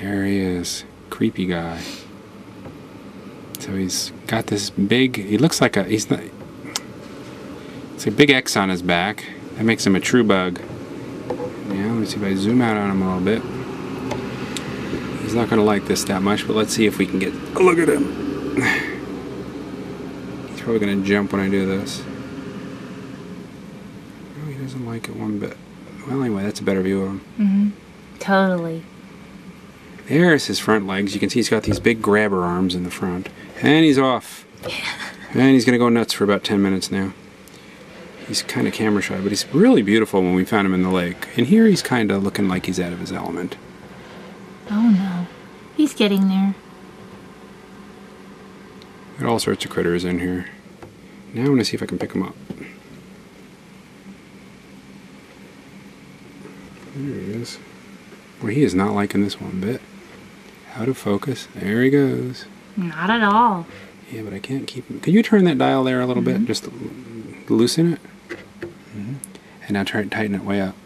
There he is. Creepy guy. So he's got this big. He looks like a. He's not. It's a big X on his back. That makes him a true bug. Yeah, let me see if I zoom out on him a little bit. He's not going to like this that much, but let's see if we can get a look at him. He's probably going to jump when I do this. No, he doesn't like it one bit. Well, anyway, that's a better view of him. Mm-hmm. Totally. There's his front legs. You can see he's got these big grabber arms in the front. And he's off. And he's going to go nuts for about 10 minutes now. He's kind of camera shy, but he's really beautiful when we found him in the lake. And here he's kind of looking like he's out of his element. Oh no. He's getting there. Got all sorts of critters in here. Now I'm going to see if I can pick him up. There he is. Well, he is not liking this one bit. Out of focus. There he goes. Not at all. Yeah, but I can't keep him. Could you turn that dial there a little bit? Just loosen it. Mm-hmm. And now try to tighten it way up.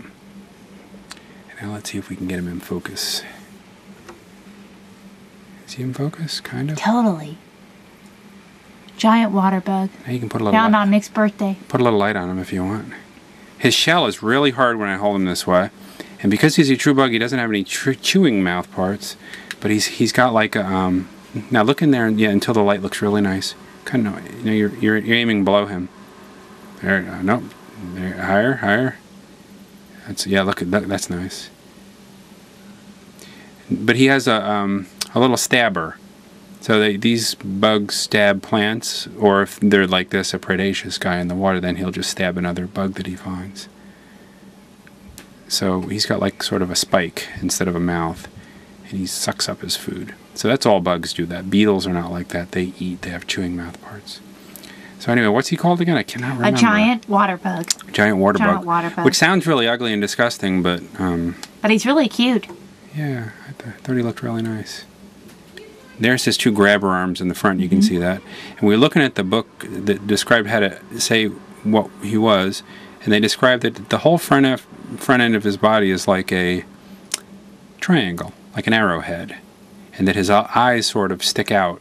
And now let's see if we can get him in focus. Is he in focus? Kind of. Totally. Giant water bug. Now you can put a little Found light, on Nick's birthday. put a little light on him if you want. His shell is really hard when I hold him this way, and because he's a true bug, he doesn't have any tr- chewing mouth parts. But he's he's got like a um. Now look in there, and yeah, until the light looks really nice. Kind of, you know, you're you're, you're aiming below him. There, uh, nope. There, higher, higher. That's yeah. Look at that. That's nice. But he has a um a little stabber. So they, these bugs stab plants, or if they're like this, a predaceous guy in the water, then he'll just stab another bug that he finds. So he's got like sort of a spike instead of a mouth, and he sucks up his food. So that's all bugs do that. Beetles are not like that. They eat. They have chewing mouth parts. So anyway, what's he called again? I cannot remember. A giant water bug. giant water giant bug, water bug. which sounds really ugly and disgusting, but um, But he's really cute. yeah, I, th- I thought he looked really nice. There's his two grabber arms in the front. You can see that. And we're looking at the book that described how to say what he was, and they described that the whole front of, front end of his body is like a triangle, like an arrowhead, and that his eyes sort of stick out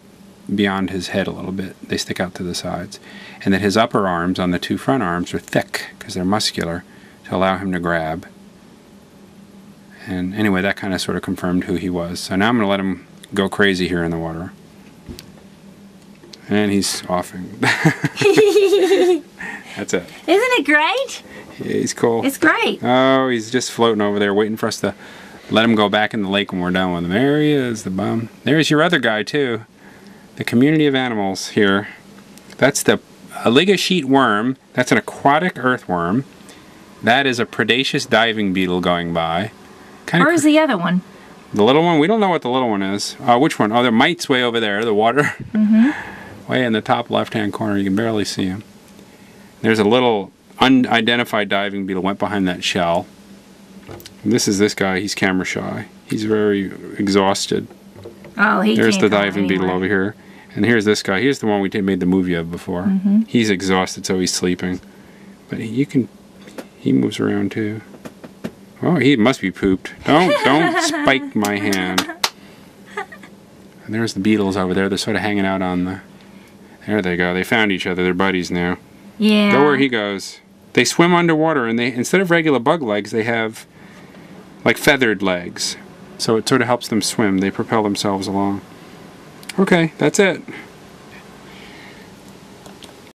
beyond his head a little bit. They stick out to the sides, and that his upper arms on the two front arms are thick because they're muscular to allow him to grab. And anyway, that kind of sort of confirmed who he was. So now I'm going to let him go crazy here in the water. And he's offing. That's it. Isn't it great? Yeah, he's cool. It's great. Oh, he's just floating over there, waiting for us to let him go back in the lake when we're done with him. There he is, the bum. There's your other guy too. The community of animals here. That's the oligochaete worm. That's an aquatic earthworm. That is a predaceous diving beetle going by. Kind Where's the other one? The little one? We don't know what the little one is. Uh, which one? Oh, there mites way over there. The water. Mm-hmm. way in the top left-hand corner. You can barely see him. There's a little unidentified diving beetle went behind that shell. And this is this guy. He's camera shy. He's very exhausted. Oh, he There's the diving beetle over here. And here's this guy. Here's the one we did- made the movie of before. Mm-hmm. He's exhausted, so he's sleeping. But he, you can, he moves around too. Oh, he must be pooped. Don't, don't spike my hand. And there's the beetles over there. They're sort of hanging out on the. There they go. They found each other. They're buddies now. Yeah. Go where he goes. They swim underwater, and they instead of regular bug legs, they have like feathered legs. So it sort of helps them swim. They propel themselves along. Okay, that's it.